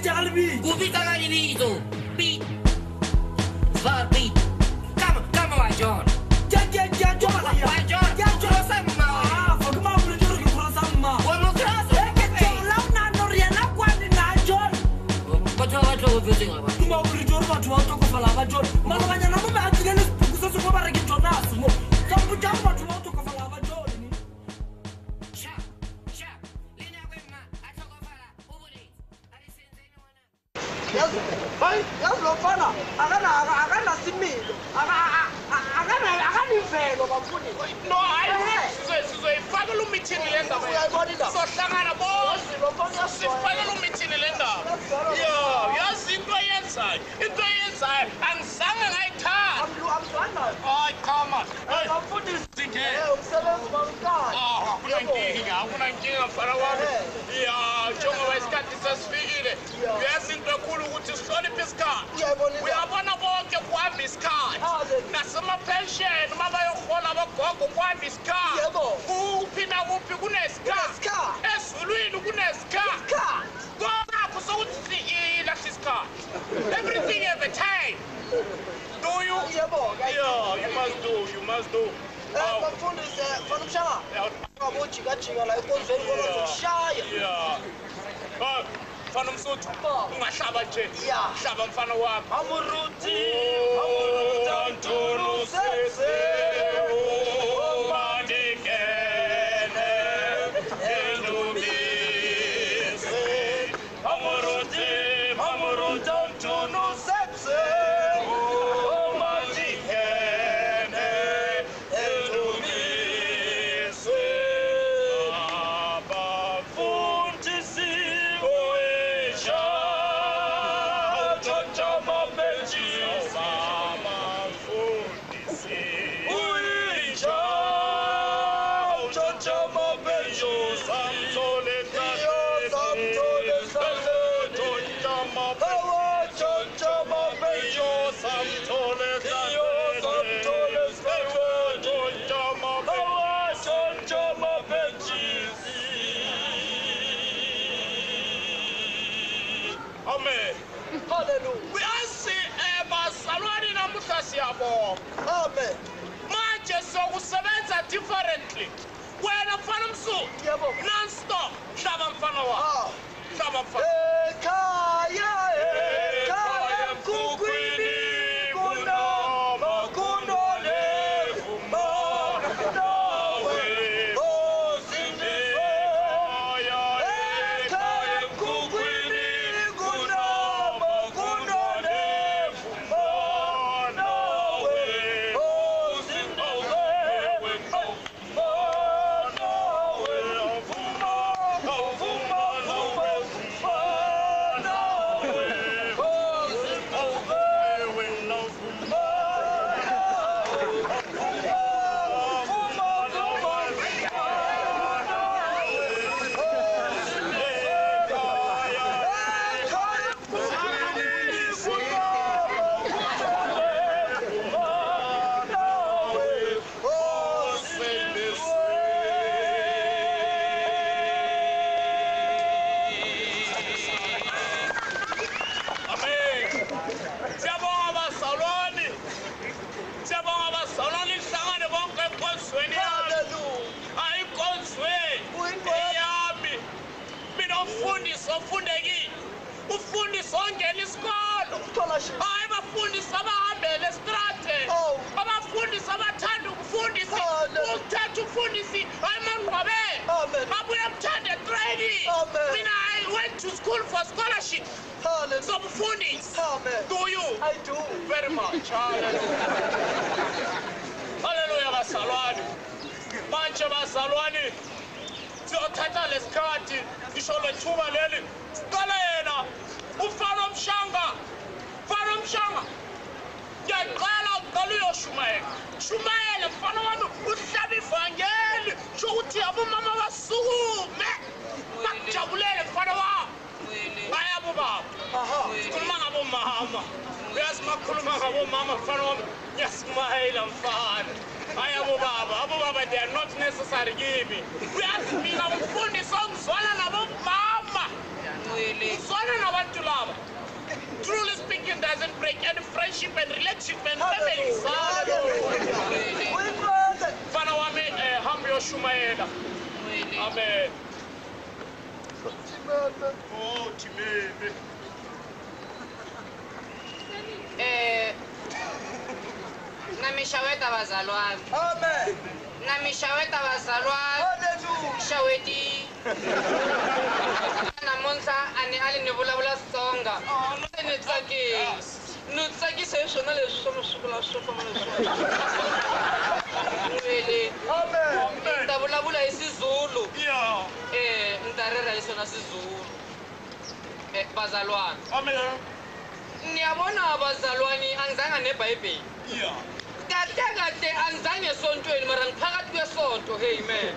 jangan lebih. Ku minta lagi di itu. to school for scholarship. Hallelujah. Some phonies. Amen. Do you? I do. Very much. Hallelujah. Hallelujah, bazalwane. Manje bazalwane. Siyothatha lesikhathi ngisho lethuba leli sicela yena umfana omshanga mfana omshanga ngiyaqala uqala uyoshumayela shumayela mfana wami uhlaba ivangeli sho ukuthi abomama basukume ngijabulele mfana wami. Bayabo baba. Sikhuluma ngabomama uyazi makhuluma ngabomama mfana wami? Ngiyasimayela mfana. Hayi abobaba abobaba they are not necessary kimi. Uyazi mina umfundisi ongizwana nabomama uzwana nabantu laba. Truly speaking doesn't break any friendship and relationship and family. Mfana wami eh, hambe yoshumayela amen. Oh, Timeme. Eh, nameshaweta wazalwane. Amen. Nameshaweta wazalwane. Hallelujah. Shaweti. Namonza ane ali ni bulabula songa. Ah. Oh, nitsaki. Yes. Ah. Ni tsakise hi swona leswi swa masiku la swo famba leswiwa wele ni ta vulavula hi sizulu ya um ni ta rera hi swona sizulu. Um bazalwane. Amen. Niyabona bazalwane angizange nebhayibheli. Ya kade kade angizange esontweni mara ngiphakathi kwesonto. Hey man.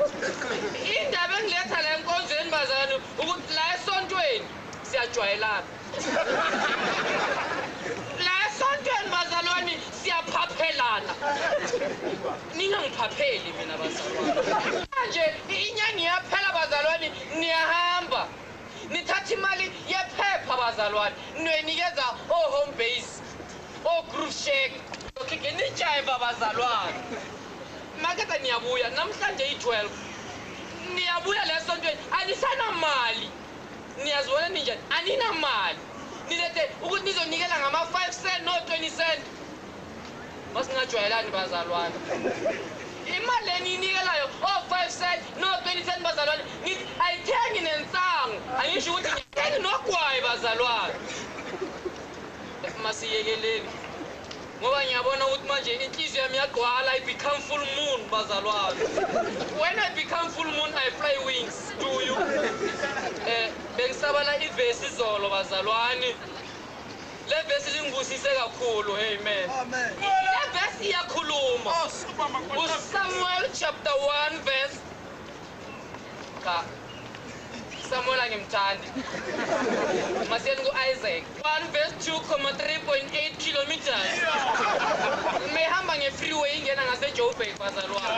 Indaba engiletha la enkonzweni bazalwane ukuthi la esontweni siyajwayelana. la esontweni bazalwane? Siyaphaphelana. Ningangiphapheli mina bazalwane. Manje inyanga iyaphela bazalwane. Niyahamba nithatha imali yephepha bazalwane. Niyoyinikeza o-home base o-group shake okike nijayiva bazalwane. Maketa niyabuya. Namhlanje i-12 niyabuya le sontweni anisanamali niyazibona ninjani? Aninamali nilethe ukuthi nizonikela ngama-5 cent no-20 cent. Masingajwayelani bazalwane. Imali eniyinikelayo o-5 cent no-20 cent bazalwane. Nithi ayithengi nensango angisho ukuthi ngithengi nogwayi bazalwane. Masiyekeleni. Ngoba ngiyabona ukuthi manje inhliziyo yami yagqwala i become full moon bazalwane? When i become full moon i fly wings. Do you? Eh bengisabala ivesi izolo bazalwane. Le vesi lingibusise kakhulu amen. Le vesi iyakhuluma. Oh super makhosi usamuel chapter 1 verse cha. Samuel angimthandi. Masiyeni ku-isaac 1 verse 2 3.8 kilometers. Mehamba nge-freeway ingena ngasejoburg bazalwane.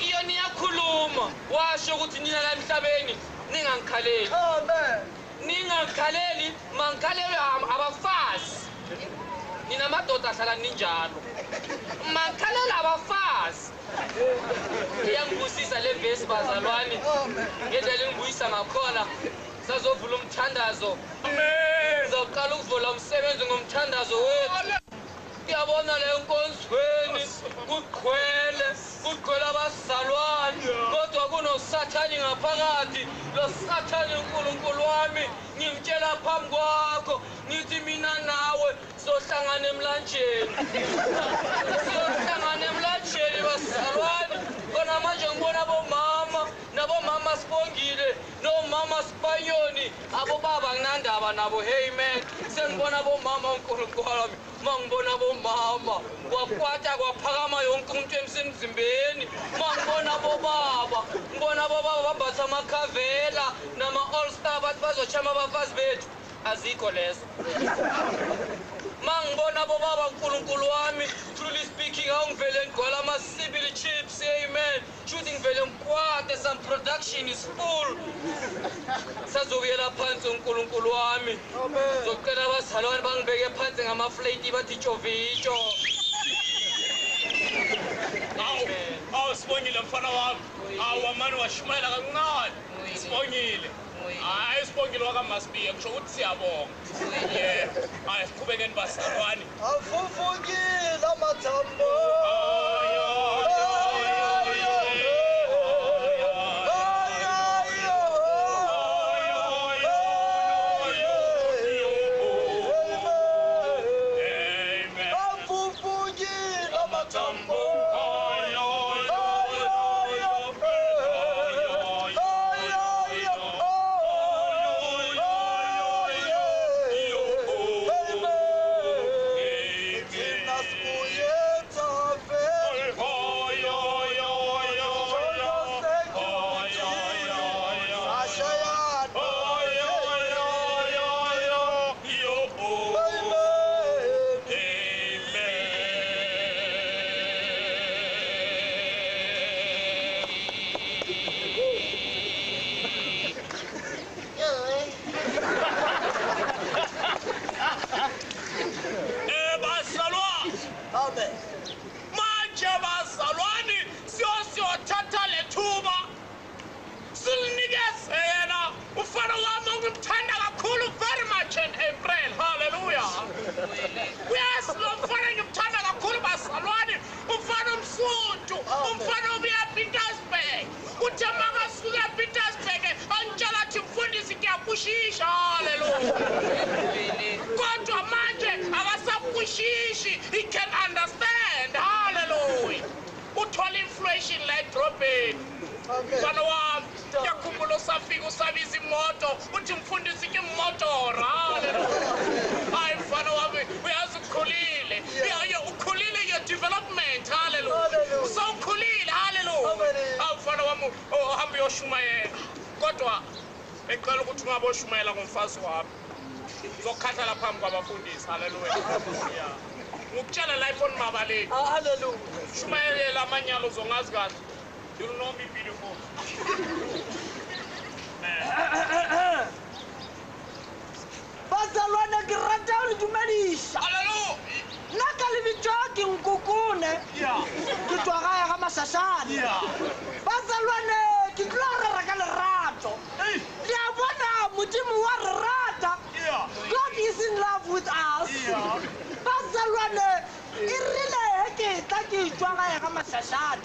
Iyo niyakhuluma. Washo ukuthi nina la emhlabeni ningangikhaleli ningangikhaleli mangikhalelwe abafazi. Nina madoda ahlala ninjalo. Mangikhalela abafazi. Iyangibusisa le vesi bazalwane. Ngendlela engibuyisa ngakhona. Sazovula umthandazo. Sizawuqala ukuvula umsebenzi ngomthandazo wethu. Ngiyabona le nkonzweni kugqwele kugqwele abazalwane kodwa kunosathani ngaphakathi lo sathani unkulunkulu wami ngimtshela phambi kwakho ngithi mina nawe sohlangana emlanjeni siyohlangana emlanjeni bazalwane kona manje ngibona bomama nabomama sibongile nomama sipanyoni. Abobaba nginandaba nabo hey man. Sengibona bomama unkulunkulu wami. Mangibona bomama kwakwata kwaphakama yonke umuntu emsemzimbeni. Mangibona bobaba ngibona bobaba bambatha amakhavela nama-all star bathi bazochama abafazi bethu. Azikho lezo. Mangibona bobaba nkulunkulu wami truly speaking awungivele ngigcwala ama-civil chips amen. Shuthi ngivele ngikwate some production is full. Sazobuyela phansi unkulunkulu wami. Zocela abazalwane bangibeke phansi ngamaflati bathi tshovicho awu awu sibongile mfana wami. Awu amani washumayela kancane. Moyeni. sibongile. Moyeni. Hayi sibongile wakamasibiya kusho ukuthi siyabonga ye hayi siqhubekeni bazalwane Afufukile amathambo. Oh, nna ka lebitso ke nkokone. Ya ke tswa ga masasane. Ya bazalwane ke tlo rera ka lerato. A bona modimo wa re rata. God is in love with us. Yeah. bazalwane e rile he ke tla ke tswa gae ga masasane.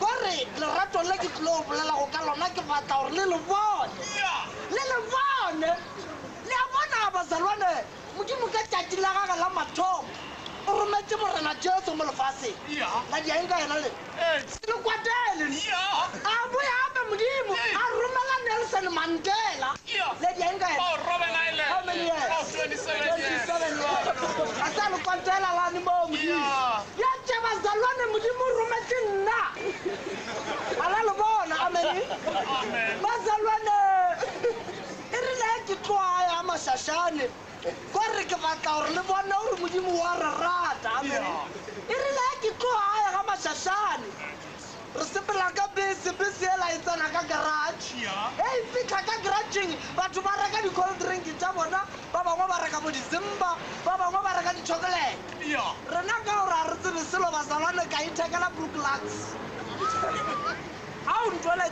Kore lerato le ke tlo bolelago ka lona ke batla gore le le bone. Le le bone. Le a bona bazalwane modimo ka tšatši la gage la mathomo o rometse morena jesu molefase la diaenka ena le selekwatele a boyape modimo a romela nelson mandela. Le diaenka a sa lekwatela lane moo modimo ya teba zalwane modimo o rometse nna. A la le bona amene ba e rile ke tloaya mašašane mašašane kore ke batla gore le bone gore modimo wa re rata amen. E rile ke tloa ya ga mašašane re sepela ka bese bese ela e tsena ka garage. Ya. E e fitlha ka garageng batho ba reka di-cold drink tša bona ba bangwe ba reka bo dizimba ba bangwe ba reka di-chocolate. Ya. Rena ka gore a re tsebe selo bazalwane ka ithekela brooklux ga o ntwela e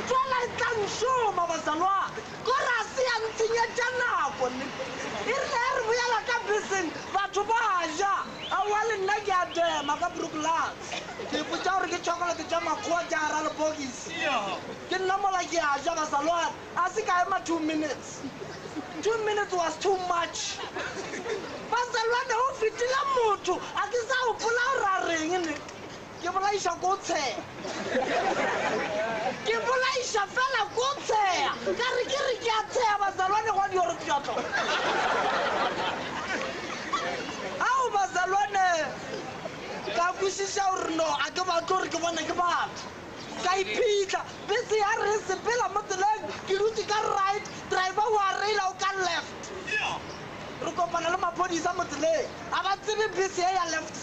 ntwela e tla šoma bazalwane kore a se ya ntshenyetša nako e rile e re boela ka beseng batho ba ja. Aowa le nna ke a dema ka brooklux ke ipotsa gore ke chocolate tša makgoa tša gara le bokisi ke nna mola ke a ja bazalwane a se ka ema two minutes? Two minutes was too much. Bazalwane o fetile motho. A ke sa gopola gore a reng ne Ke bula isa go tshe. Ke bula isa fela go tshe. Kareke re ke a tshea basalwane go diretsa. A o basalwane. Ga go swisa no, a ke batla gore ke bona ke batla. Tha ipidla, bese ha re se pila motlheng, ke luti ka right, driver o re la o ka left. Ruko bana le ma a motlheng, aba tsi BC e ya left.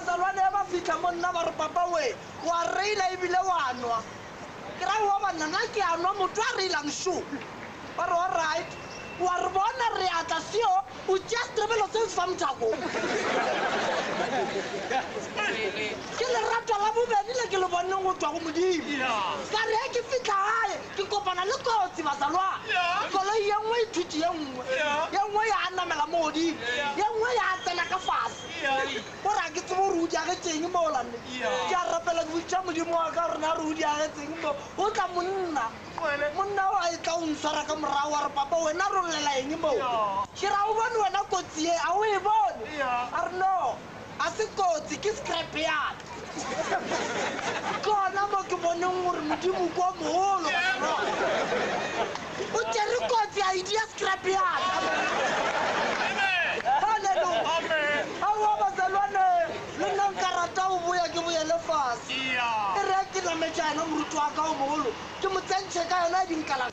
Bazalwane mo nna ba re papa we wa reila ebile wa nwa? Ke ra wa banna nna ke a nwa motho a reilang sho ba re alright wa re bona re atla seo o tšea setrebelo seo se fa mothako ke lerato la bobedi le ke le boneng go tswa go modimo. Ka re ke fitlha gae ke kopana le kotsi basalwa koloi ye nngwe ithuti ye nngwe. Ye nngwe ya namela mo godimo. Ye nngwe ya tsena ka fase gore a ke tsebo gore o diagetseng Yeah. ke a rapela ke botša modimo wa ka gorena re o diagetseng mo. O tla monna. Monna o a e tla o ntshwara ka morago wa re papa wena re eng moo ke ra o bone wena kotsi e a o e bone. A re no a se kotsi ke scrap yaka kona mo ke boneng gore modimo ko mogolo o tere kotsi a idia scrap yaka aowa le nna nka rata o boya ke boele fase e re ke nametša yena moruti wa ka o mogolo ke mo tsentšhe ka yona dinkala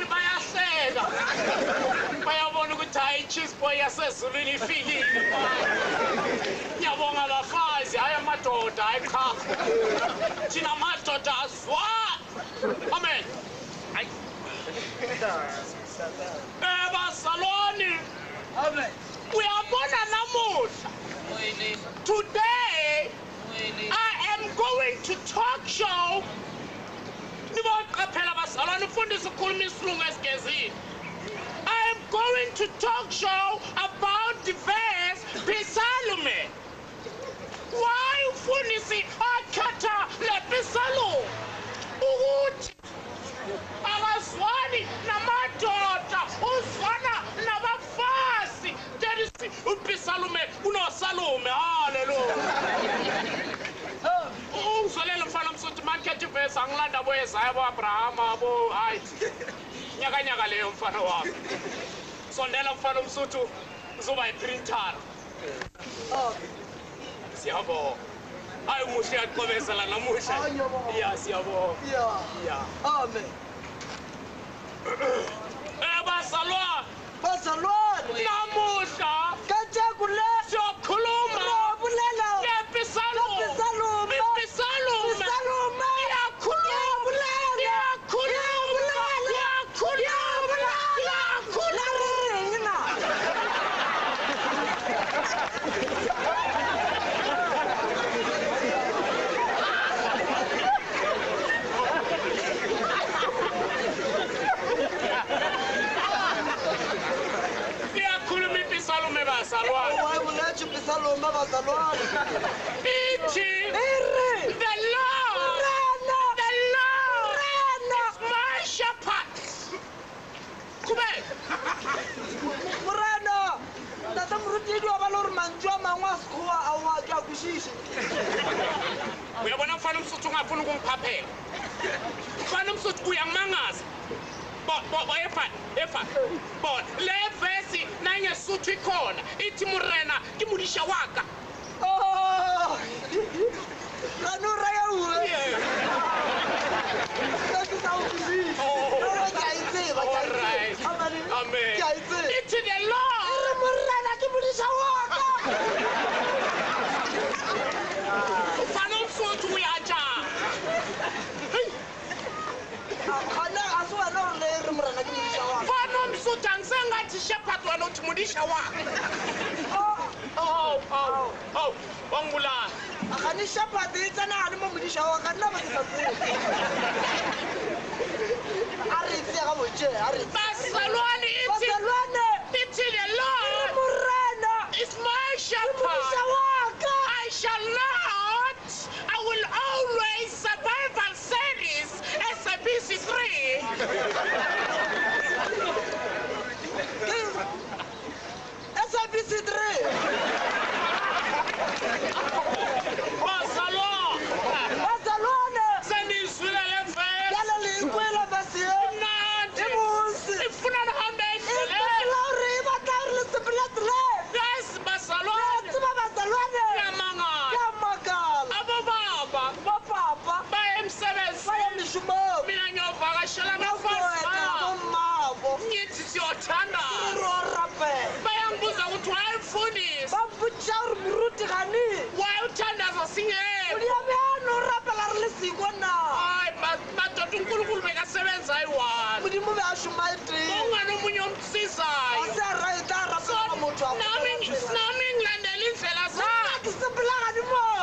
masibanyoni bayahleka bayabona ukuthi hayi i-cheese boy yasezulwini ifikile ngiyabonga abafazi hayi amadoda hayi cha thina madoda amen Hayi. Eh uyabona namuhla today. I am going to talk show. I am going to talk show about the verse Psalm. Why ufundisi akhetha le Psalm? Ukuthi akazwani namadoda uzwana nabafazi that is upisalume unosalume ungizolele Tumeketi sanla dabo esaibu Abrahamu abo hai. Nyaka nyaka leo mfano wako. Sondela mfano msutu zuba iprintar. Oh. Siyabo. Hayi umuhle yaqobezela namuhla. Ya siyabo. Ya. Ya. Amen. Eh bazalwa. Bazalwa. Namuhla. Kanjekule. Sho kichwa balor manjwa mangwas kuwa awajwa kushishi. Uyabona mfana umsuthi ungafuni ukungiphaphela? Mfana umsuthi uyangimangaza efa efa. Bona le vesi nangesuthu ikhona ithi murena ke modisha waka ranora the lord 不是小我咱们佛祖呀，这。خلنا أسوأ لون نمرة نجني شوا. فنوم سو تانسان عاد شباب ولو تمودي شوا. أو أو أو بانغولا. أخني شباب دي تنا أنا ما مودي شوا خلنا ما تسافر. عرفت يا أبو جي عرفت. É essa É sobre cidre! bathandazarorape bayambuza ukuthi wayemfundisa bambutsa gore moruti gane wayewuthandaza singeke uliabeyano rapela re lesiko na? Madoda unkulunkulu bekasebenza ayiwani modimo be a šomae teongwana omunye omsizayo. Nami ngilandela indlela zakhe sipilagane mo?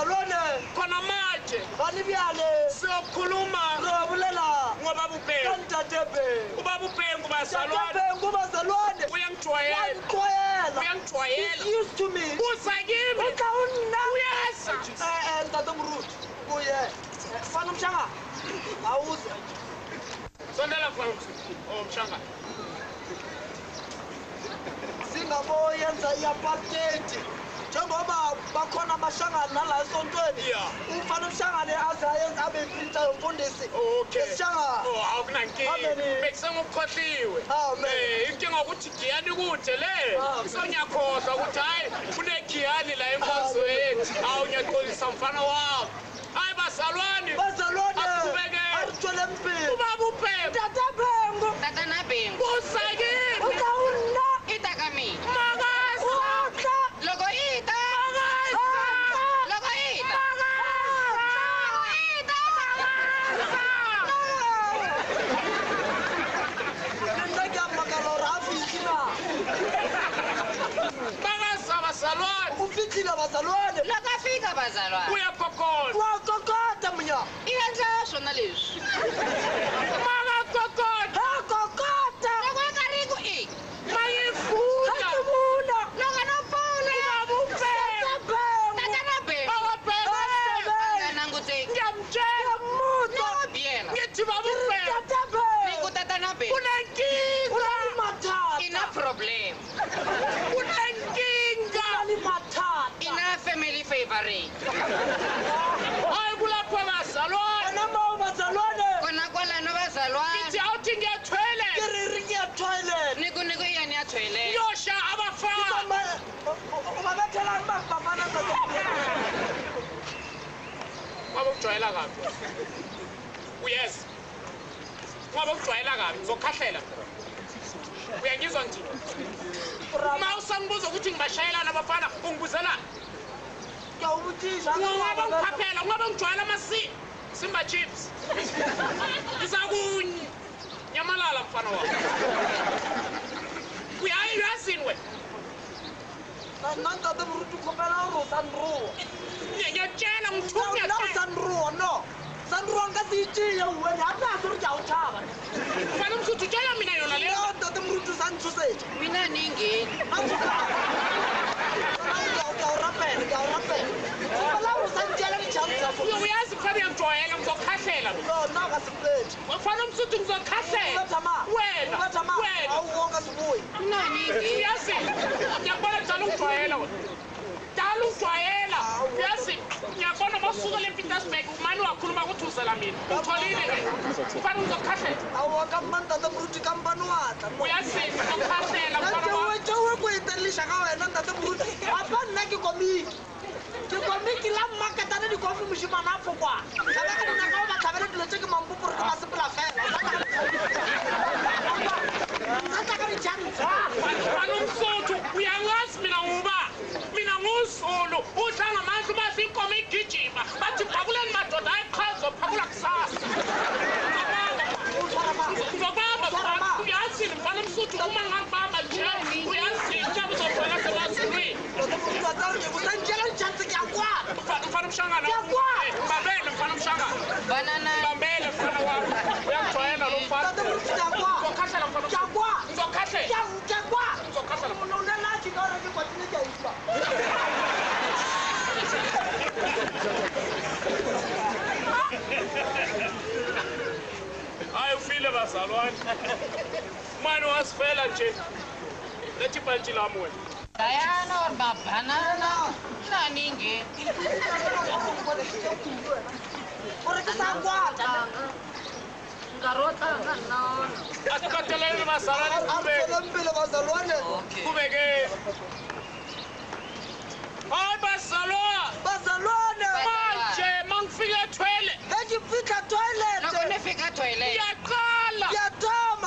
kalone khona matshe bani bjale sokhuluma re bolela ngoba bazalwane uyangixwayelauyangixwayela to me. Uza xa unna. Uyeza ee eh, eh, ntate mruti. Kuye fana umshangana awuze. Sondela fana umshangana oh, singaboyenza iaparteti njengoba bakhona amahlangano nala esontweni umfana umhlangane aze ayenze abe yimfitha yomfundisi. Okayesihlanganobekusengukukhohliwe oh, eh, inkinga ukuthi giyani kude le? Soniyakhohlwa ukuthi hhayi kunegiyani la enkonzweni hawu ngiyaxolisa mfana wami. Hayi bazalwane. Bazalwane. Ubaba upengu tata pengu tata nabengu abazalwane uyakokota uyakokota mnya iyanhlasho naleswi married. Hayi kulapho bazalwane. Noma ubazalwane. Kona kola nobazalwane. Ngithi awuthi ngiya toilet. Ngiri ngiya toilet. Niku niku iya niya toilet. Yosha abafana. Mama ubabethela babafana zazo. Ngoba ukujwayela kabi. Uyeza. Ngoba ukujwayela kabi uzokhahlela. uyangizwa ngithini ma usangibuza ukuthi ngibashayelana abafana ungibuzelana ngoba ngikhaphela ngoba ngijwayela amasi simba chips isakunye nyamalala mfana wam uyayi uyazini wena? Nna ntate moruti kgopela gore o sanroa nyatjela mothunyana o sanroa no. Sanroa nka se itšeye uwene gape a sere ke a o tšhaba fane motho tšela mina yona le? Ntate moruti o sa ntshosetša mina nengene uyazi uyamjoyela ngizokhahlela fana umsuthi ngizokhahlela wena uyazi. ngiyakubona njalo ungijoyela dala ungijwayela uyazi ngiyabona basuka le petersburg umane wakhuluma kuthuzela mina utholile ke fana uzokhahlela uyazi ngizokhahlela kuitalisha kawa enanda tebuti apana kikomiki kikomiki la mmaketane dikofi mošimanafo kwa tabaka dinakao ba tlhabele dilo tse ke mampopore ke basepela fela ntataka dijantsaanomsotho uyangazi mina uba mina ngusulu uhlanga mahlo uba siikomi igijima bathi phakuleni madoda ayiqhazo phakula kusasa mfano mshangana. Ya kwa. Mbele mfano mshangana. Banana. Mbele mfano wa. Ya twaenda lofano. Ya kwa. Mzokasha la mfano. Ya kwa. Mzokasha. Ya ya kwa. Mzokasha la. Wasifela nje. Leti panchi la mwe. Diana or babanana. Mina ningeni. gore ke sa kwana Ngarota nona. asikateleni bazalwane kube asolempele bazalwane kubeke hayi bazalwa bazalwane manje mangifike ethwele ngekifika Loko toilet. Nifika toilet. ngiyaqala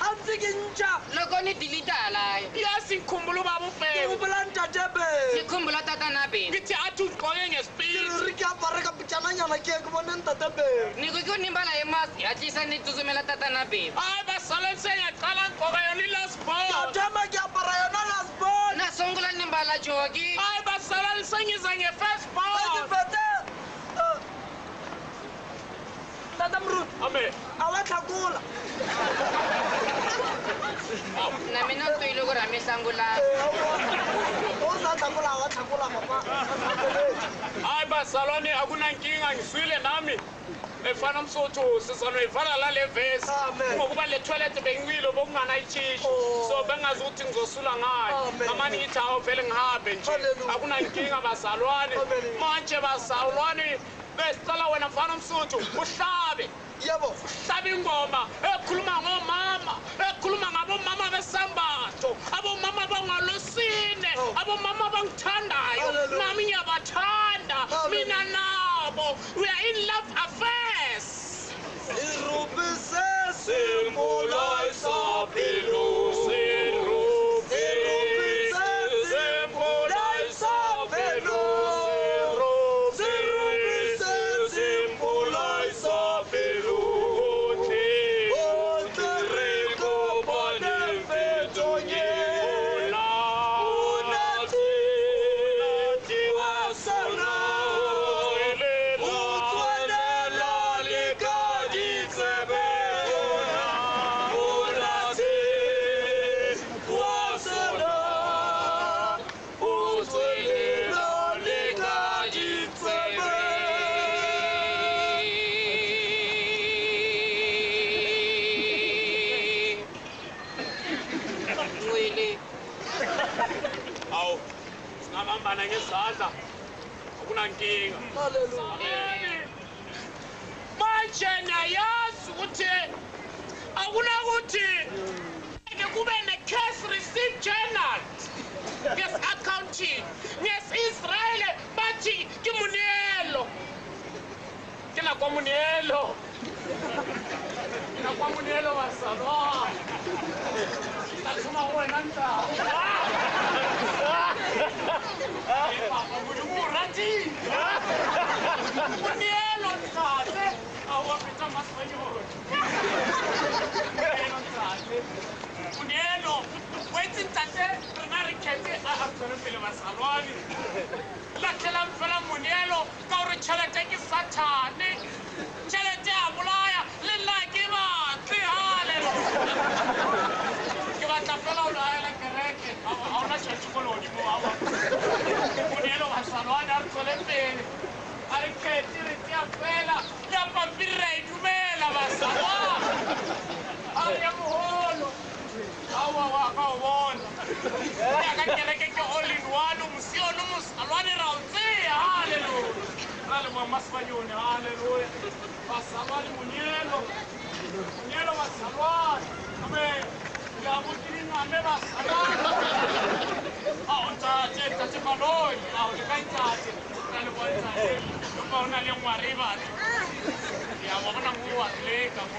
a ntsikintsha loko ni dilita halaya yasi nkhumbulu va ke vufevo gopola ntate ni be. Khumbula tatana beni ngithi athi ugqoke ke ngesipili ruri ke apare ka pitsananyana ke ke bone ntate be. Ni nimbala hi masi hatlisa ni tsutsumela tatana beni hayi basalonise yaqala ngqoka yona ilasbon tate be apara yona lasbon na sungula ni joki hayi basalonise ngiza ngefirstbon akifete tata mrut amen आवाज लागून नमीनच तुई लोक Ramesh सांगूला hayi bazalwane akunankinga ngizwile nami. Efana umsotho sizana ivala lale vesi. Ngokuba le toilet bengcwile bokunganayitshishi so bengazi ukuthi ngizosula ngayo amani ngithi hawu vele ngihambe nje. Akunankinga bazalwane manje bazalwane besicela wena mfana umsuthu uhlabe. Yebo hlaba ingoma ekhuluma ngomama ekhuluma ngabomama besambatho abomama bangalosine Oh. abomama abangithandayo Hallelujah. nami ngiyabathanda mina nabo we are in love affairs irubise ngesi-akhawuntini bathi ke monelo ke nakwa monelo nakwa monelo basaba ka go wena ntago ntate a munielo wetse ntate rena re kete a a tswele pele basalwane latlhelang fela munielo ka gore tšhelete ke sathane tšhelete ya bolaya le nna ke batle halelo ke batla fela o kereke ga ona basalwane a re tswele pele a re kete re tea fela pampiri dumela basalwa a re ya mogolo masibanyoni haleluya bazalwane munyelo munyelo bazalwane abe uyakutilingane bazalwane awu ntate ntate baloi awu le kae ntate nalebone ntate empa o na le ngwari bane ya bona mo wa leka mo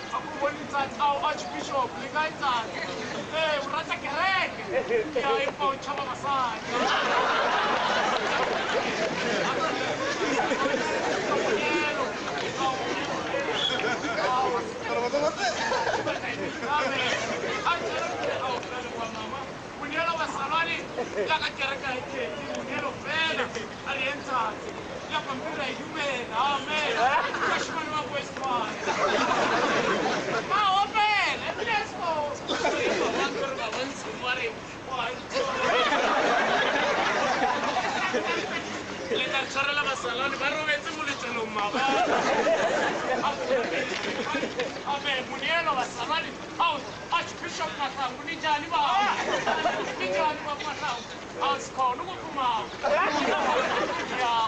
Bonitsatsi ao Archbishop le kae tsatsi ee o rata kereke ke a empa o tšhaba basadi monyelo basalwane jaaka kereka e kete monyelo fela a re entsatsi la pampiri a e dumela amen kashimane wa boespana le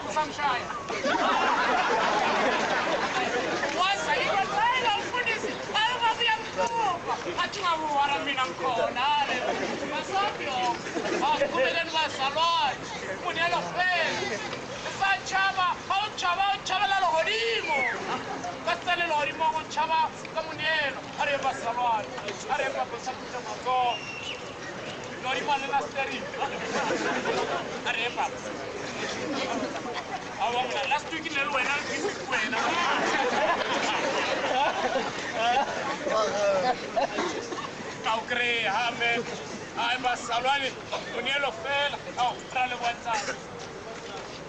usamshaya wazayibaela أطلع ورا من أنكون مسافيو أقول لنا سلوات من Chava, un chava, a un chava la logorimo. A chava, comuniero. Areva salvar, areva pasar tu chamaco. Logorimo la Ahora, las tuyas no lo. Ao creia, amém. Ai, mas saluai, fel, ao trale guanta.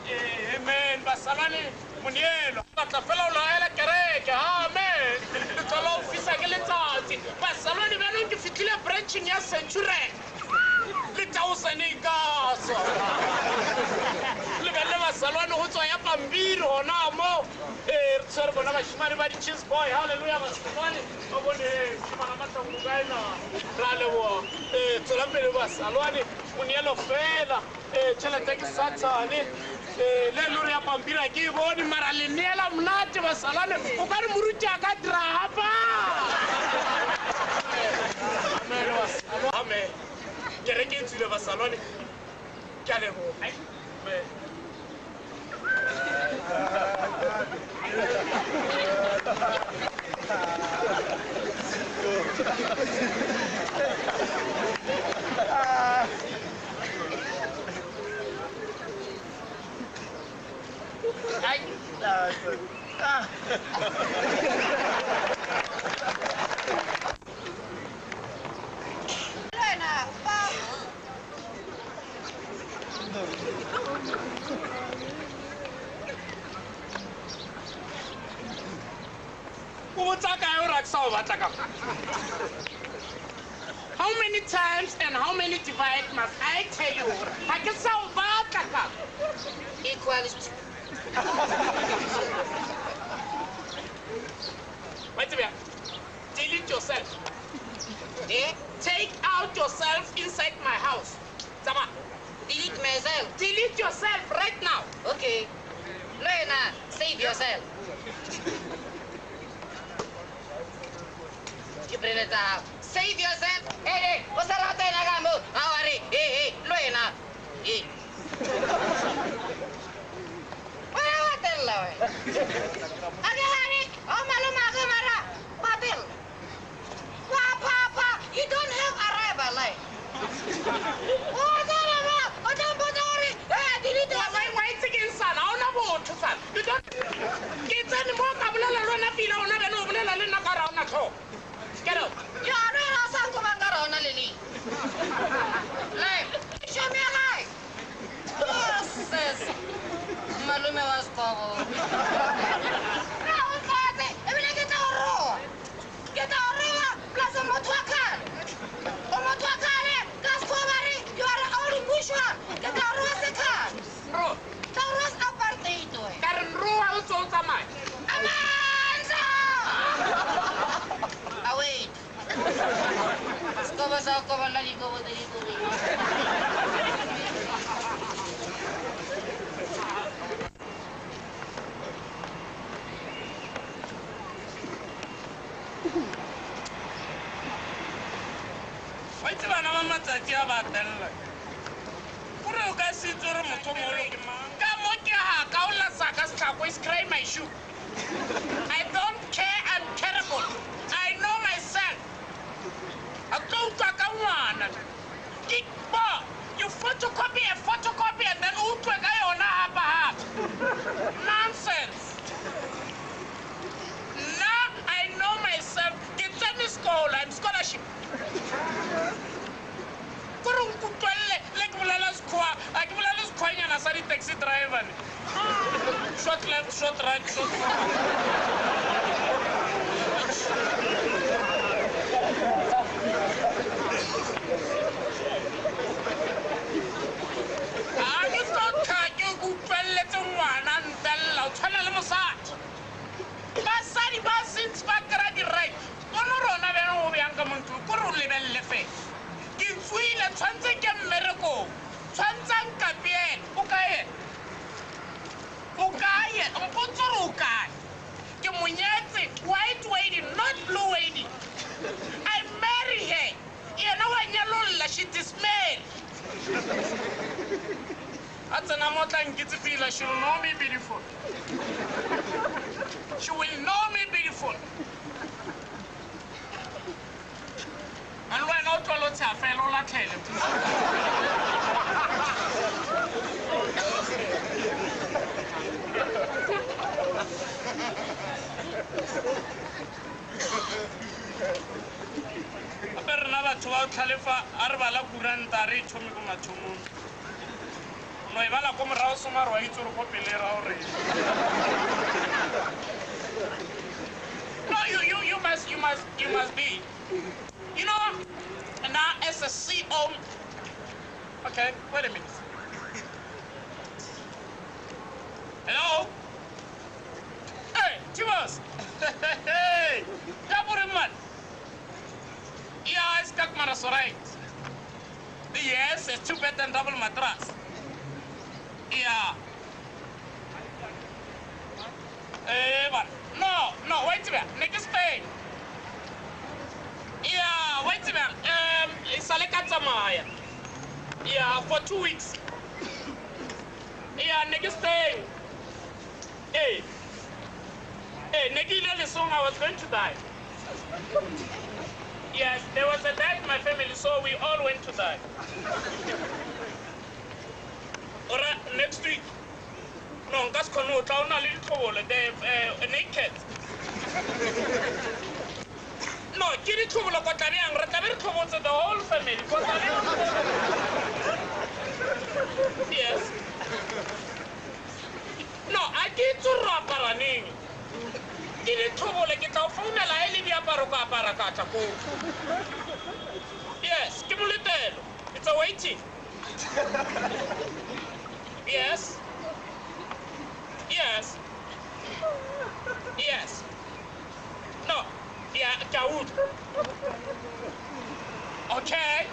E, amém, mas saluai, o nielo. Mata fela o laela careca, amém. Tolou o fisa que ele tá, mas saluai. Le tauseneng kaso lebelele basalwane go tswa ya pampiri gona mo. Ee re tshwere bona bašimane ba di-cheese boy. Halleluja basalwane ba bone šimana matlangokaena ra leboa ee tswela pele basalwane monielo fela. Ee tšhelete ke satane ee le lore ya pampiri ke e bone mara le neela monate basalwane o ka re moruti a ka drapa. Amen kereke e tswile basalwane ke a leboga how many times and how many divide must i tell you ke sa o batla ka equals to. waitsebja delete yourself. Eh? take out yourself inside my house. Tsama Delete myself. delete yourself right now Okay. Lena, save yourself. Ke preletsa hao. Save yourself. Hey, hey, o sa rata ena ka mo. Ha wa re, hey, hey, Lena. Wa wa tella we. Ake hari, o maluma ke mara. Pabil. Pa pa pa, you don't have a rival like. O Get out of here! Plus, I'm not talking! memotalkan. Islam, terus sekarang. Terus. Terus aparte itu. Terus untuk sama. Amansa. Await. Skoba sa skoba lagi kobo dari kuri. Wait, I'm not going to tell. Kore o ka se itse gore motho mogolo ka mo ke ga ka o lasa ka setlhako is cry my shoe. I don't care i'm terrible. I know myself. A tlo utlwa ka ngwana. Ke bo you photocopy a photocopy and then o utlwe ka yona gapa gape nonsense. Nna i know myself. Ke tsene sekolo i'm scholarship ku ri ku twalle le ku vulala swikhwa a ki vulali swikhwanyana swa ti-taxi driver ni short left short right short a ke sotlha ke ku twalletse ngwana ntelela o tshwana le di-right. Ono rona bene o beyang ka montlong ko re o lebelele ke tswile tshwanetse ke mmerekong tshwantsang kapeele o ka ena o kae? Mpotse gore o kae? Ke monyetse white wading not blue wading i marry her. Yena wa nyalolla she dismay a tsena mo tlanketse pila she will know me beautiful. She will know me beautiful a re bala kuranta a re e thome ko mathomong no no you, you, you must you must you must be you know and now as a CEO okay wait a minute. Hello? Hey Timos hey Dabure man. Yeah it's maras right yes it's two bed and double mattress yeah eh but no no wait a minute nigga stay yeah wait a minute. Um sale ka tsamaya yeah for two weeks. Yeah nigga stay. Hey. Hey nigga ile lesong i was going to die? Yes there was a death in my family so we all went to die. All right, next week. No that's se kgone o tla o na le ditlhobolo the uh, naked no ke ditlhobolo ko tlabe yang re tlabe re tlhobotse the whole family yes. No a ke itse re aparaneng ke it's a waiting. Yes. Yes. Yes. No yeah Dawood. Okay.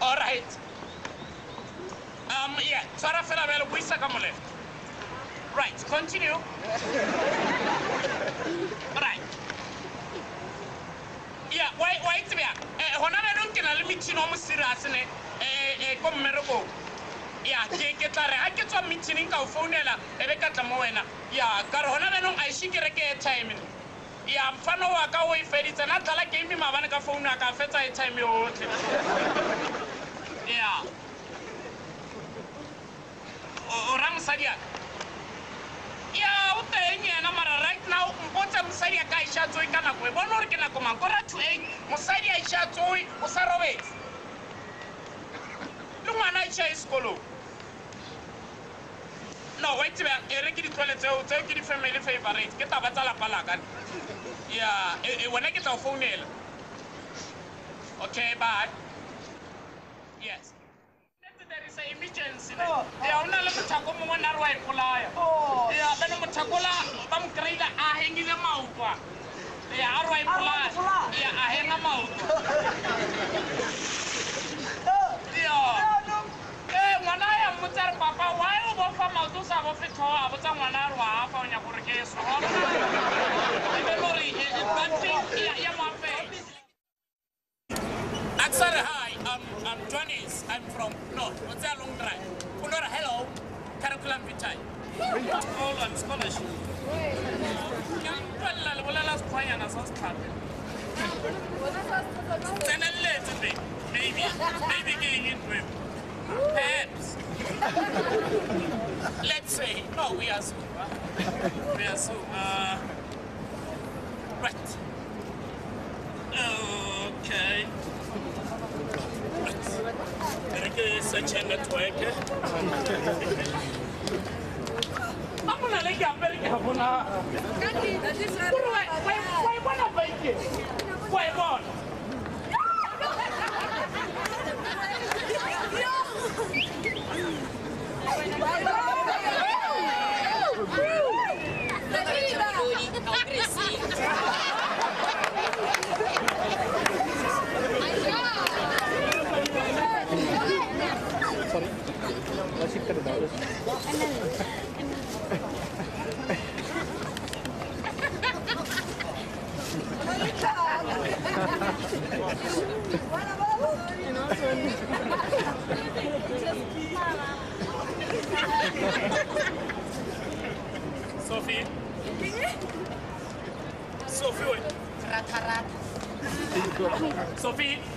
All right. Um yeah tshwara fela bjale buisa ka molelo right continue. Right. Yeah wa wa itse bja eh hona bjanong ke na le meeting o mo serious eh eh ko mmerekong ya ke ke tla re ga ke tswa meeting ka o founela e be ka tla mo wena. Ya ka re gona benong a ise ke reke airtime ya mfano wa ka o e feditse na tlala game maabane ka founu a ka fetsa airtime yotlhe. Ya. O ra mosadi aka ya o teng yena mara right now mpotse mosadi a ka a iša tsoe ka nako e bone gore ke nako mang. Kora to eight mosadi a iša tsoe o sa robetse. Le ngwana a iša e sekolong no wa itseba e re ke ditlhole tseo tseo ke di-family favorate ke taba tsa lapa lakane ya wena ke tla o founela. Okay bye. Yes. There is an emergency. Oh, ya o na le mothako mongwe na re wa e polaya Oh, ya bene mothakola ba mo kry-ile a hengile maotwa ya a re wa e A polaya ya a henga maotwa ya. Jaanong, ee ngwana ya mmotsa re papa why o bofa maoto o sa bofe tlhogo a botsa ngwana a re wa afa o nyaka gore ke e sogona be lore bante ya mo apela hi, I'm, I'm Johannes. I'm from, no, what's that long drive? Kunora, hello, curriculum vitae. Hold on, scholarship. Ngiyangiphalela libolela sikhwanyana sasikhaphe. Tseneletse nje, maybe, maybe ke eng into Perhaps. Oh, we are so, huh? we are so, uh, right. Okay. Right. There is such network. Eh? I'm gonna let you America. I'm gonna. Why, why, why, why not make it? Why not? Bye-bye. Sophie? Sophie? Sophie? Sophie? Sophie?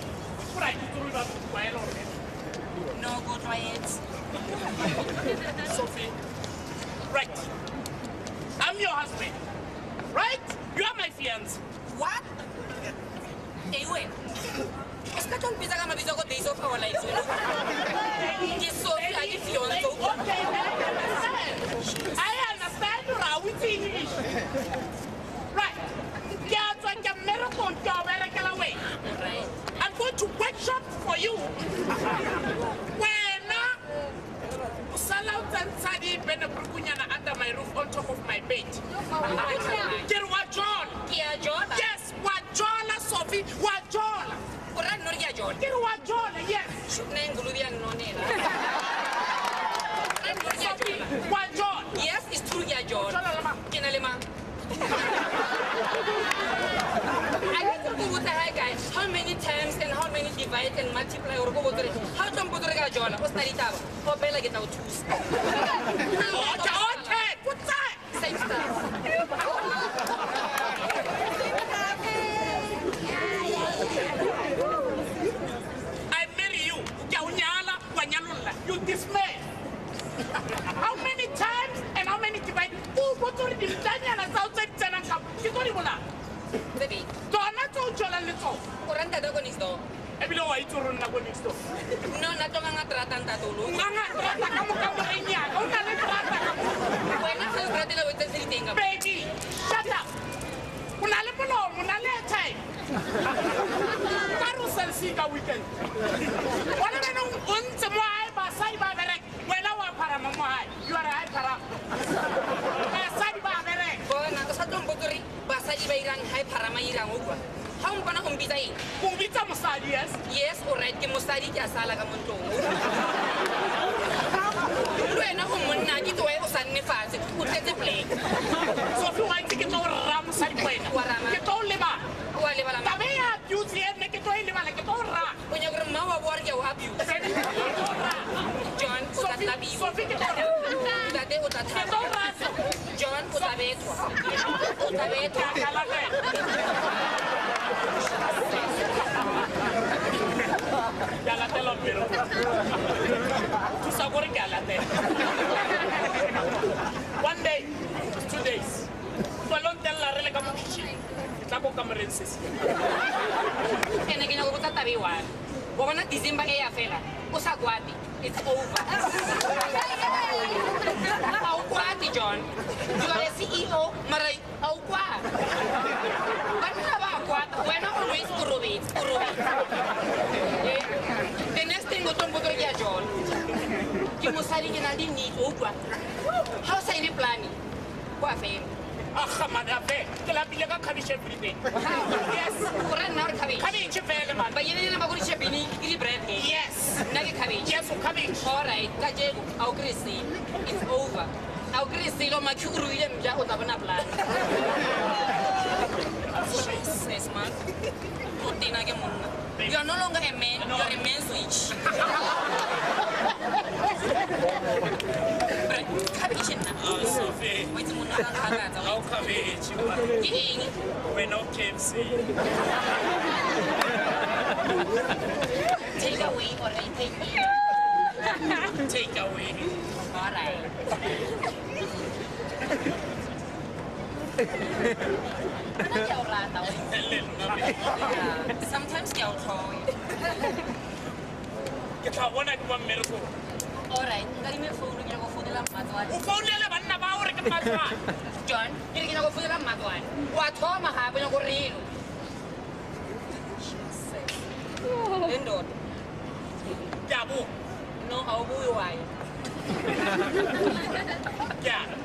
lungo remédio, eu remesso isso. We're not KFC. Take away or anything. Take away. All right. nó giàu là tội yeah. sometimes giàu thôi ke tla bona ke wa mmereko alright nka dime founu ke nyako founela mmatswane o john ke re ke nyako founela mmatswane wa thoma gape nyako relo le ndoda. Ke a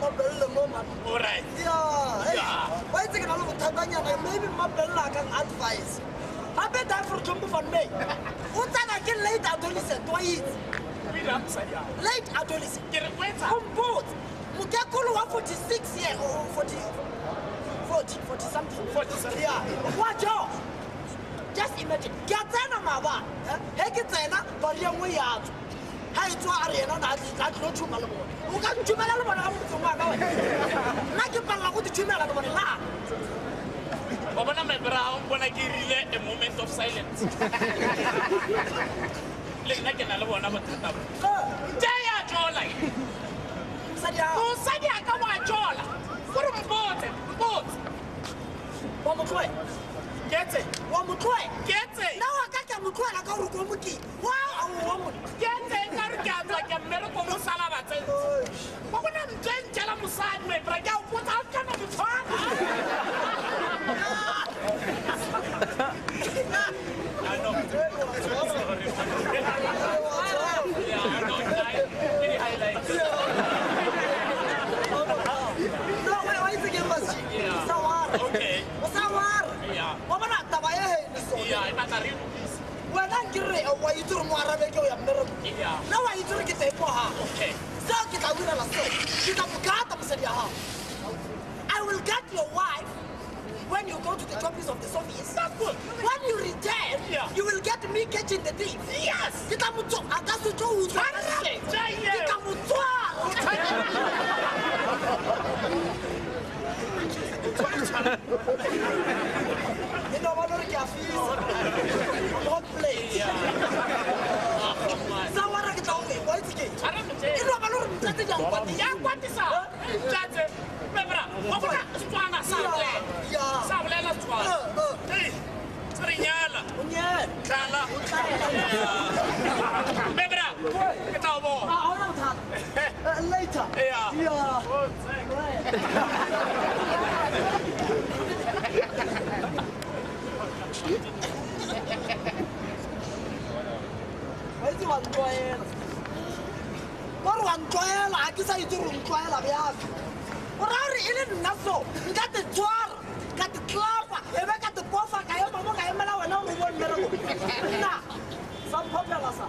Mmabelele mo man Alright. ya Yeah. wa itse ke na le bothatanyana maybe mmabelele a kang advice gape dafore tombo van may o tsena ke late adolescent? Wa itse Mira, mosadi ao. late adolescent. Ke re, o etsa? compose mokekolo wa 46 year or 40 40 40 something 40 something. yeah. Wa jo just imagine. Ke a tsena mabana he ke tsena bari ye nngwe ya tswa ga e tswa a re yena na a tlilo thuma le bone o ka nthumela le bone ga motseng wa ka wena nna ke palela go dithumela le bone la Wa bona mebra hao bona ke rile a moment of silence. Le nna ke na le bona bothata bo. Nte ya jola. mosadi a ka wa jola. Gore mpotse, mpotse. wa motloe Ketse, wa motloe ketse. nna wa ka ke a motloela ka gore ko mokeng wa wa mo Ketse ka re ke a tswa ke a mmereko mo sala batsentse. Wa bona ntse ntjela mosadi mebra ke a o botsa ha o kana mo tshwana. I know. Yeah, I know. I- Any highlights? no wa itse ke masi Yeah. sa wara Okay. o sa wara Yeah. wa bona taba e hene so Yeah, I got a real piece. wena ke re eh, wa itse mo arabe ke o ya mmereko nna wa itse gore ke tepo gago Okay. seo ke tla direla seo. Ke tla mokata mosadi ya gago i will get your wife when you go to the copies of the soviets That's good. when you return Yeah. you will get me catching the thief. Yes. Ke tla mo tso- a ah, ka se Men de har le. Ya. Bebra. كتابو آه أنا متحط ليتا يا. ويتي وان جويل مر وان جويل عكسا يدور وان جويل ابياك ورار إلى النصو جات الجوار جات الكلاب يبقى جات الكوفا كايو مامو إيه كايو ملا وأنا ومبون مرغو نا سب حب يا لصا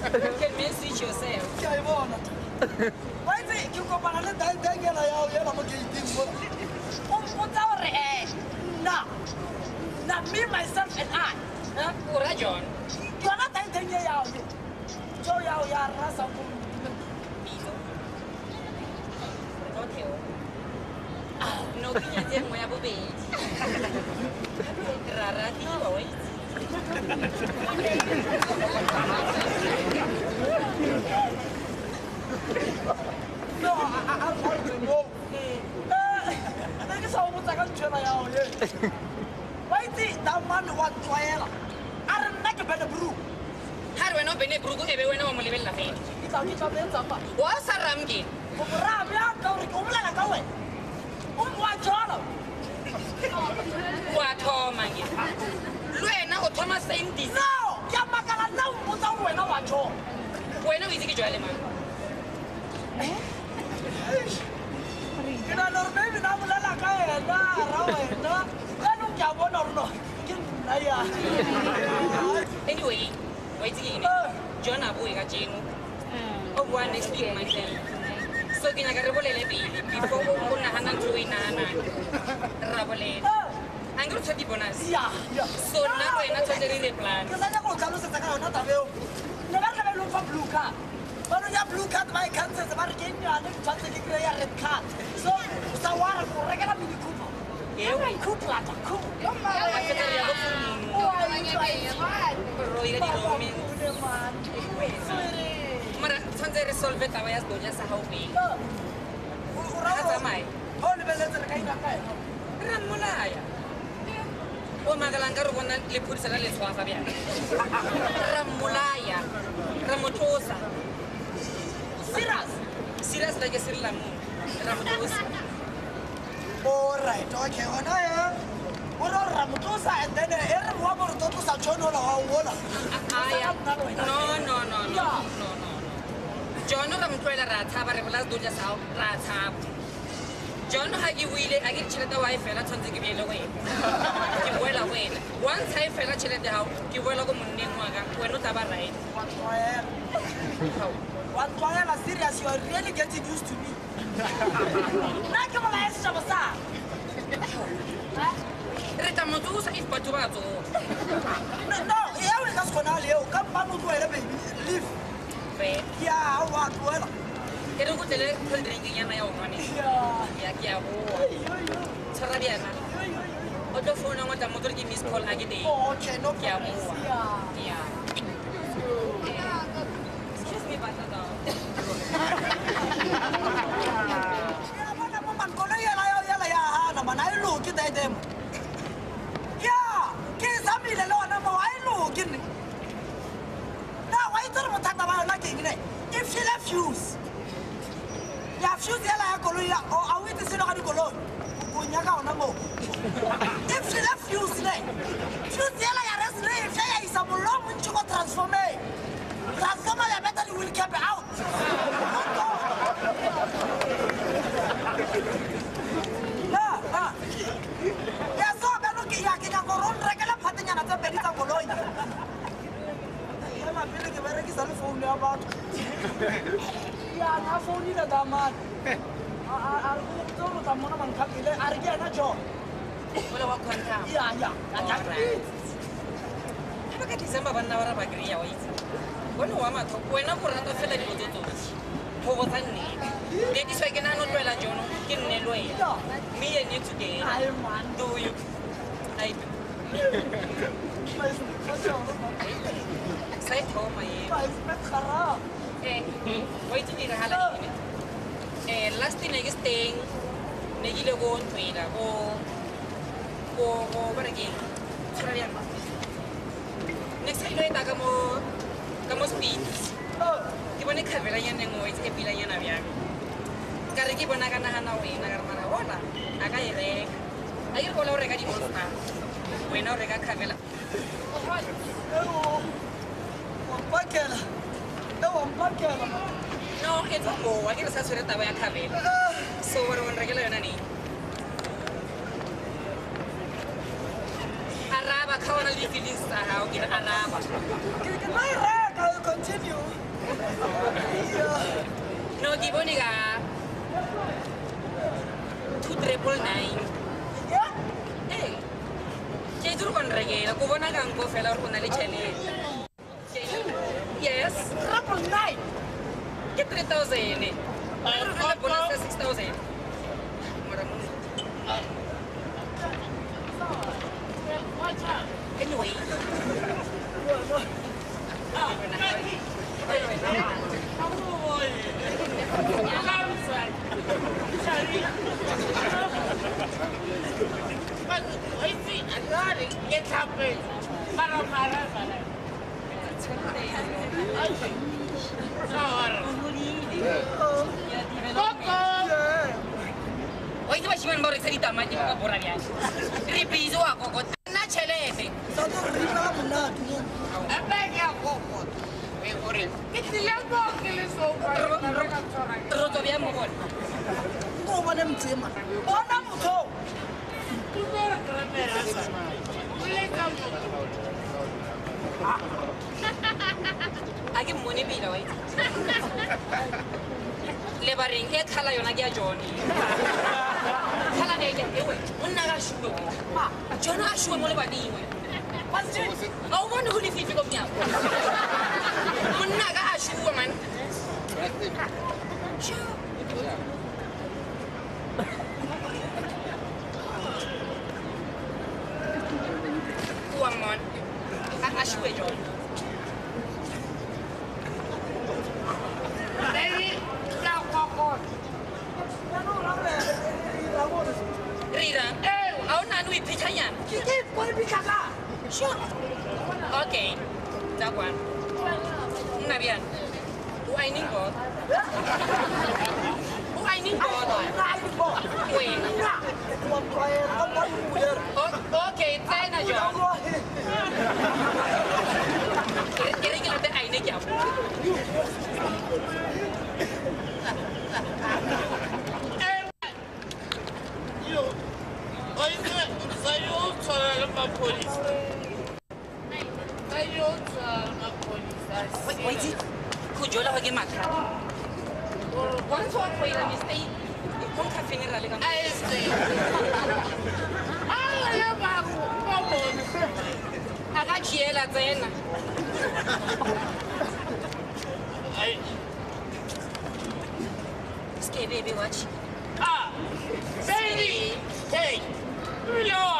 you can message yourself. ke a e bona wa itse ke kopana le daidengela yao ela mo gating mona o mpotsa gore eh nna nna me myself and i eh, Ura John, yona daideng e yao jo yao ya rasa ko. Hotel. Ah, no kenyetse nngwe ya bobedi. Ra ratiwa, wa itse. No, 안 팔고 내게서 오면 작은 죄나요 예. 와이티 나만 와 좋아해라. 아른 나게 배는 부르. Har wena bene brugu ebe wena wa mulebe la fe. Ita ki cha ben zapa. Wa saramgi. Ko ram ya ka ri ko mla la ka we. Um wa jona. Wa thoma ngi. Wena o thoma scientist. no ke a makala nna o mpotsa gore wena wa jona Wena o itse ke jwale mang. ke nana gore maybe na bolela ka wena ra wena anong ke a bona gore no ke nna ya Anyway, wa itse ke eng? John a boe ka jeno. O bua next week my friend. So ke nyaka re bolele pele before o o nagana ntho o e naganang. Ra bolele. angirotshwadi bonase sonna wena tshwanelile plan ke sanya go tlhalosetsa ka yona tabeo ne ba tlabe lo fa blue card ba no ya blue card ba e cancetse ba re ke nnyane ke tshwanetse ke kry ya red card so sa ware go rekela mini cooper ikutlata mara tshwanetse resolve taba ya sedonya sa gao pele ga tsamaye o lebeletse re ka ina ka yona re ra mmolaya omaka la nka ri la leswafa vyan ra mmolaya ra alright okay gona ye to no no no no no no jona ra motloela ra tshaba re bola john ga ke buile a ke tšhelete wa e fela tshwanetse ke beele wena. Ke boela wena. Once ga e fela tšhelete gago ke boela ko monneng waka wena o taba right. Wa tlwaela. Wa tlwaela serious you are really getting used to me. Nna ke molae setšhabo sa re tla motsosa if batho ba tsoga no eo e ka se kgonagale eo ka mpane o tloele baby leave. Fe ya wa けどこじゃねこれ電源やないよお金やきやほうそらでやなおとフォンをたもときミスコールなげておけのきやもういや excuse me but mana ai lukin da ita ya ke sami da lawa ma ai lukin ne na wai tur mutan if she refuse ya fuse yela ya koloi ya. O a o itse seno ga dikoloi? O nyaka ona mo e file fuse ne fuse yela ya resle e ya isa mollo montši ko transformeng. Transformer ya beta di will cap out. Ya, ah. Ya, so, yan a foni da daman a zoro da mana man kan ile a rige na jo wala wa kwanta ya ya. A ta kri baka ti samba banna wara ba gri ya wai wani wa ma to ko na kurra to fela di to to go tan ne de di sai gena no to la jono kin ne lo ye mi ye ni to ge i man do you i do sai to ma ye wai tini rahala ini eh last ni ngi steng la go go que para next time noi taka mo kamo speed ke bone khavela ya ne ngoi ke pila ya na bya ka re ke No, it's No, go. No, think no a sweet that way I have it. So we're on regular nanny. Araba, how on a leafy list, how get Araba. no I rack? I'll continue. No, give only a two triple nine. Ya? Hey. Ke dulu kan reggae, aku bona kan kau fella orang dari channel. Yes. Que people life. Get 3,000. And 4,000, 6,000. Ko o bone mtsema. Bona motho. a ke mmone pila wa lebareng e kgala yona ke ya jone kgala ne ke ewe monna ka shuwe jone a shuwe mo lebaneng we a o bone go lefifi ko mnyako monna ka a man Mira, nanti nui picha yangu. Kiti, kwani picha ka? Sure. Okay. Dakwa. Mna bien. Uai ningo. Uai ningo. Uai ningo. Yo. Que te ya. Funeral ka watch. Ah baby hey yo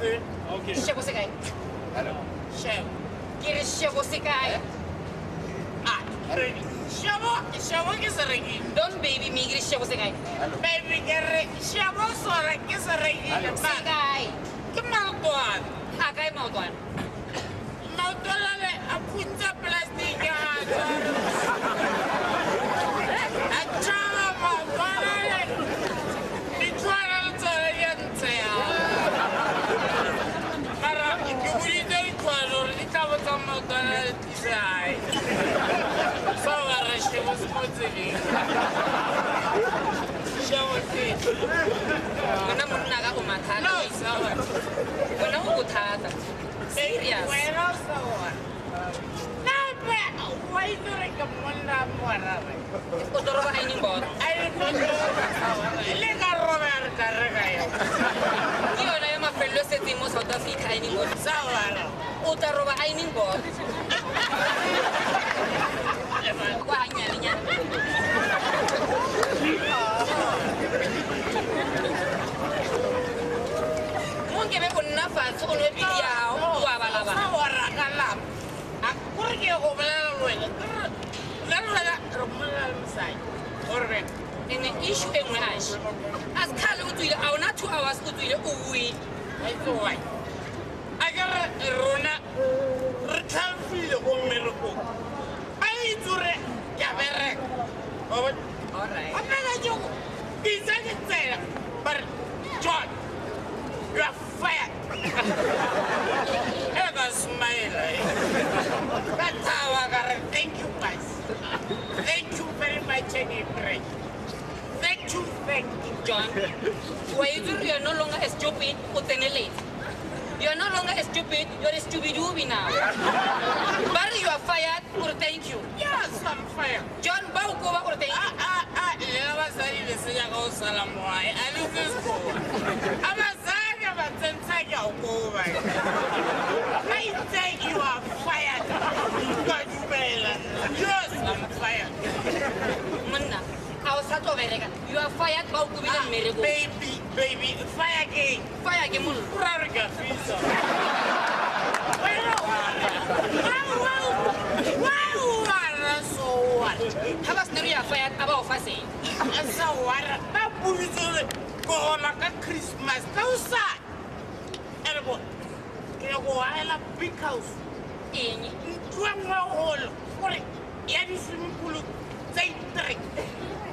Okay. Shego Sekai. Hello. Shego. Kiri Shego Sekai. Eh? Ah. Shego. Shego Kisaragi. Don baby me Kiri Shego Sekai. Baby Kiri Shego Sora Kisaragi. Sekai. Kimautuan. Hakai Mautuan. Mautuan lale apunta plastika. Mautuan. aquí. Shawolfish. Una monna Sawa. O toroba ha. monkebe bonna fatshe o nobidiao wa balabaorakalapa kore ke go bolela lwena lalolala re mmolela le mosadi orre ene issue e nngwe ashe a se kgale o tswile a ona two hours o tswile o wele a kere rona wa bona alright Apela yo, isa ke tsela, but John, you are fired. Eka smile. eh. Ka tawa ka re, thank you guys. Thank you very much April. Thank you, thank you. john wa itse gore you're no longer a stupid o tseneletse you're no longer a stupid you're a stupidubi now. Ba re you are fired ore thank you. Yes, I'm fired. john ba o koba ore thank you. Ah, ah, ah, lela basadi be se nyaka go sala moae a le se sekoa a basadi ba tsentsa ke a o koba I say you are fired. Dumela yes I'm fired Sato verega. You are fired, bow to be merego. Baby, baby, fire again. Fire again, mun. Rarga, fisa. Bueno, wow, wow, wow, wow, so what? How was the real fired about fasi? So what? That bullet go on like a Christmas. No, sir. Elbow. Kaya big house. Inyi. Ntwa ngwa holo. Kore, ya di swimming pool.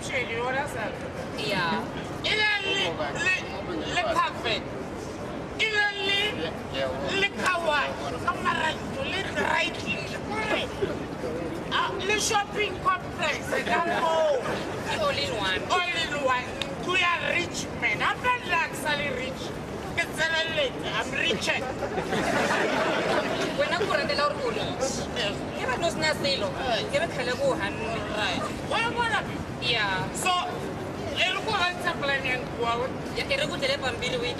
reception. You understand? ya In a le cafe. In a le kawaii. Kamara to le dry clean. Ah, le shopping complex. Go. all in one all in one. We are rich men. I'm not actually rich. I'm Richard. Wena i va no swi na silo i va i ri ku hanisa ri wi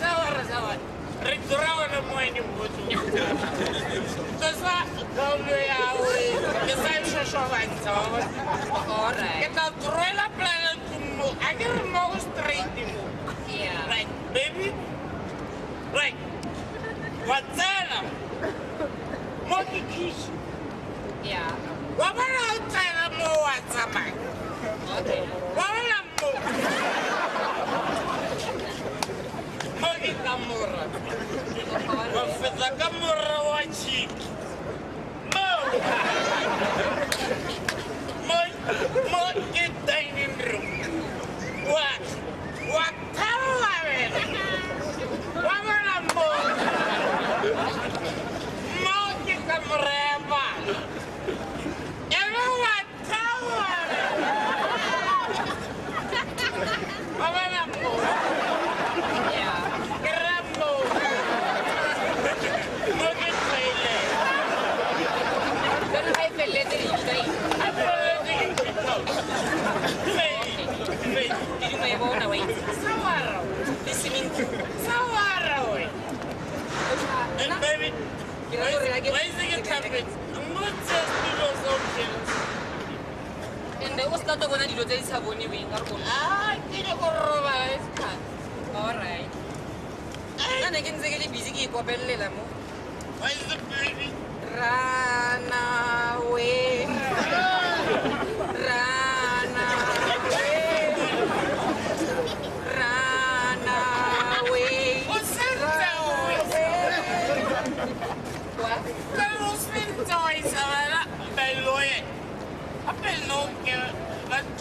sawara ri dura wena moyeni gawulo sa vona pulaneni mo a ke Right, baby. Right. Watsala. Mo kikishi. ya Wa bona o tsena mo wa tsamaya. okay Wa bona mo. Mo ke ka mora. Wa fetsa ka mora wa chiki. Mo. Mo mo ke dining room. Wa wa tawa wena. Wa bona mo. Mo ke ka mora ya bana. Ebe wa tawa wena. Wa bona mo. ya Rambo. Mo ke tlile. jone ga e feleletse le kai ke dingwe e bona wa itse le swimming pool Nna- ke rata gore ha ke- and o se ka tlo bona dilo tse di sa boneweng ka gore alright nna ne ke ntse ke le busy ke ikopelelela mo rana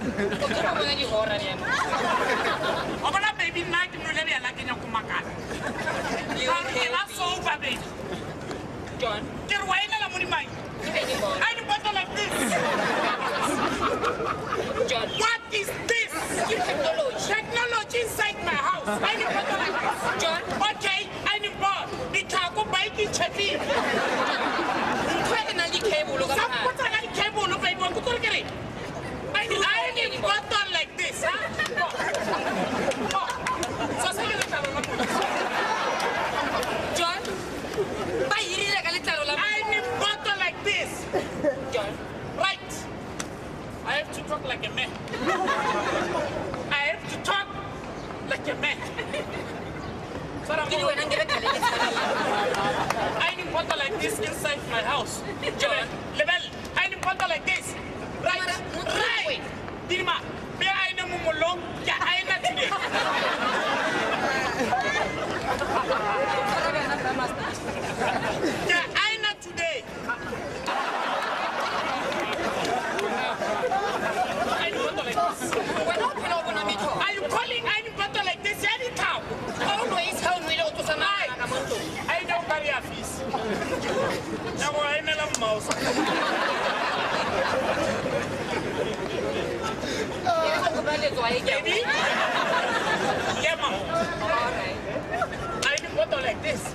o bona dihora yana Obona baby nna ke mo lebya la kenya ko makala. You okay, Ka baby? baby. john Ke re wa ena la mo di mai. ke be ke bona I need bottle like this. john What is this? technology Technology inside my house. I need bottle like this. John. Okay, need ball. Ditlhako ba ikitšhetile. ntho e nang le cable ka Sa mogare mpotsa ka di-cable baby, wa nkutlwa ke re? I need- I need bottle like this, huh? Oh. Oh. So se ke letlalo la motho. john ba hirile ka letlalo la I need bottle like this. john Right. I have to talk like a man. I have to talk like a man. So I'm ke di wena nke be kgale I need bottle like this inside my house. Level. bottle like this. Right, right. wena. Dilma, be a ene mo molong, ke a ena today. Tshwara bjana, Grandmaster. Ke a ena today. Ene bottle like this. Wena o phela o bona metho. Are you calling ene bottle like this anytime? Ha o no isa o nwele o tlosa magana ka mo ntlong. Ene o kare ya fisi. Ya go a enela mmausa. Ke re go beletso a Baby. Yeah, mom. Alright. I need bottle like this.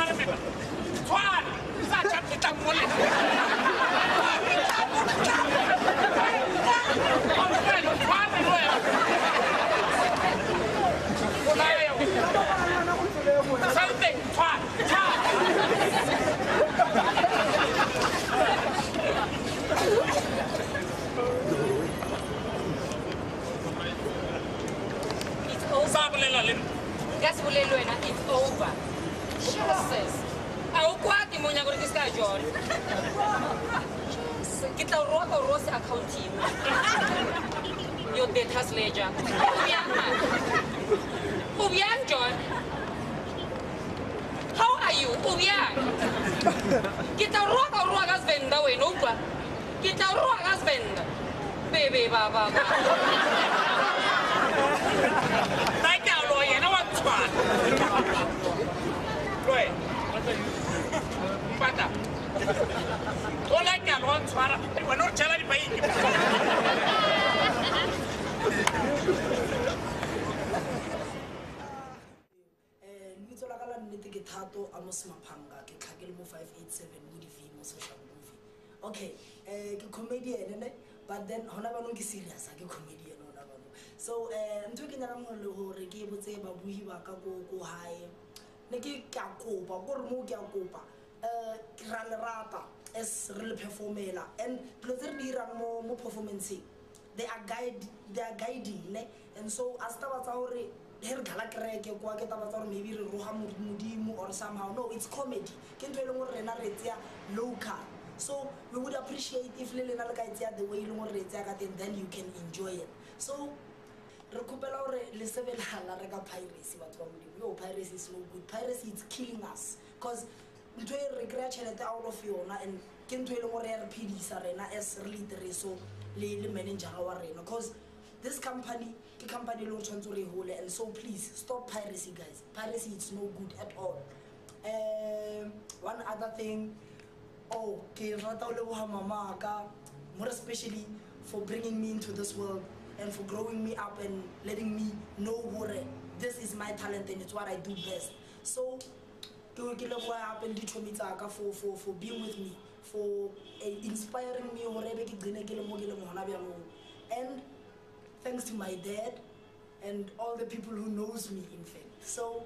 Fara mai ba. Fara mole. So um ntho ke nyakang gore le gore ke botse babui ba ka ko gae ne ke a kopa kore moo ke a kopa. Um ra le as re le performela and dilo tse re di mo performanceng they are guide they are guiding and so a se taba tsa gore he re dlala kereke kwa ke taba tsa gore maybe re roga modimo or somehow. No it's comedy. Ke ntho e leng gore rena re tseya local. So we would appreciate if le lena le ka e tseya the way e leng gore re e tseya ka teng then you can enjoy it. So re kgopela gore le sebelala re ka piracy batho ba modimo. Yo piracy is no good. Piracy is killing us. Because ntho e re kry-a tšhelete out of yona and ke ntho e leng gore ya re phedisa rena as re letereso le managera wa rena. Because this company ke company e le gore tshwanetse gore e gole and so please stop piracy guys. Piracy it's no good at all. Um, one other thing. Oh ke rata o leboga mamaka more especially for bringing me into this world and for growing me up and letting me know gore this is my talent and it's what i do best. So ke ke leboga gape le ditšhomi tsaka for, being with me for uh, inspiring me gore and thanks to my dad and all the people who knows me in fact. So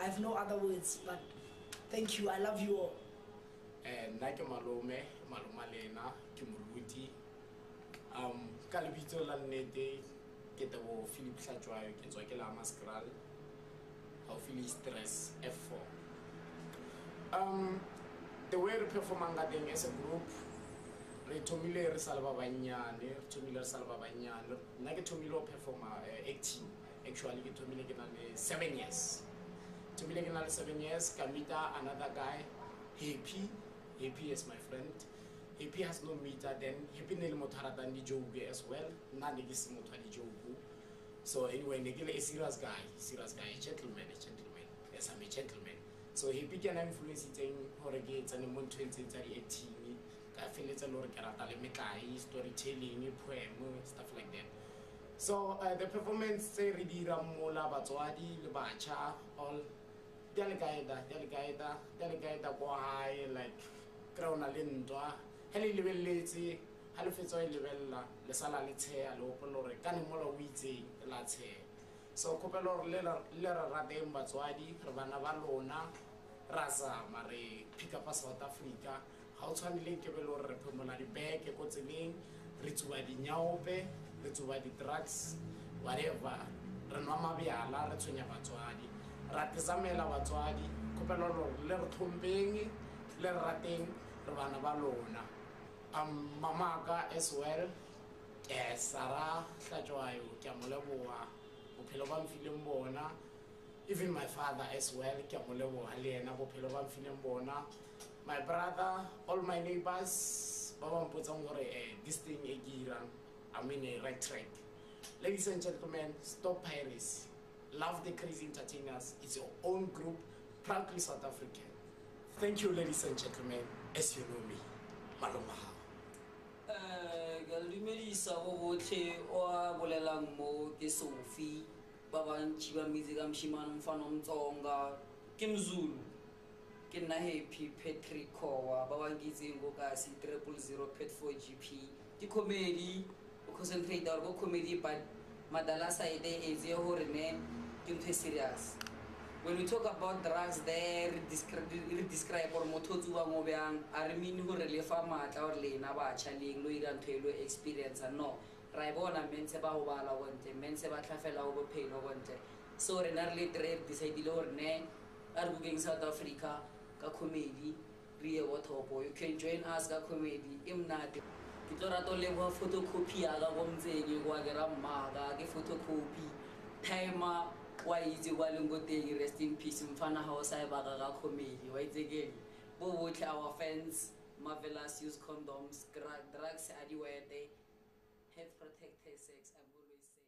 i have no other words but thank you. I love you all. Eh, um ka lebitso la nnete ke tebo philip hlatswayo ke tswa ke la mascral gaufi le stress f4 um the way re performang ka teng as a group re thomile re sa le ba bannyane re thomile re sa le ba bannyane nna ke thomile go performa uh, acting. Actually ke thomile ke na le seven years. Thomile ke na le seven years ka meeta another guy happy. Happy is my friend happy has no meter then happy ne le motho a ratang di-joke as well. Nna ne ke se motho di-joke so anyway ne ke a serious guy serious guy a gentleman a gentleman yes i'm a gentleman. So he pick yena influencetseng gore ke tsene mo ntho ntseng tsa di-acting ka feleletsa le gore ke storytelling poem stuff like that. So uh, the performance tse re di dirang mola batswadi le all di a le kaeta di a le kaeta di a like kry o le ntwa ga le lebeletse ga le fetsa e lebelela le sala le tsheya le gopola gore ka nemola o itseng la tsheya so kgopela gore le re rateng batswadi re bana ba lona ra zama re pick up south africa. Ga o tshwane le nkebe gore re phemola dibeke ko tseleng re tsuba dinyaope re tsuba di-drugs whatever. Re nwa mabjala re tshwenya batswadi. Ra tezamela batswadi kgopela gore le re tlhompeng le re rateng re bana ba lona um mamaka as well. Um sara tlatswayo ke a mo leboga bophelo ba mfileng bona. Even my father as well ke a mo leboga le ena bophelo ba mfileng bona. My brother all my neighbors ba ba mpotsang gore um this thing e ke irang i'm in a right track. Ladies and gentlemen stop piracy love the crazy entertainers. It's your own group proudly south african. Thank you ladies and gentlemen. As you know me malomagao um ke a le dumedisa go botlhe o bolelang mo ke sofi ba bantši ba mmitse ka mošimane mfana omtsonga. Ke mzulu ke nna happy patrick cowa ba bankitseng ko kasi triple zero pet four g p. Ke comedy o concentrate gore ko comedy but madala side e etse gore ne ke ntho e serious when we talk about drugs there re describe gore motho o tsuwang o bjang a re mene gore le fa maatla gore lena batšha leng lo ira ntho e experience no. Ra e bona mentse ba gobala kontle mentse ba tlhafela go bophelo kontle so rena re le tre re decidile gore ne a re bokeng south africa ka comedy re ye wothopo you can join us ka comedy e mnate ke tlo rata o leboga photocopy yaka ko mtseng kwa ke ra mmaka ke photocopy. Timer wa itse kwa leng ko teng rest in peace mfana ga o sa e baka ka comedy wa itsekeng bo botlhe our fans marvelous use condoms drugs a diwete have protected sex i've always said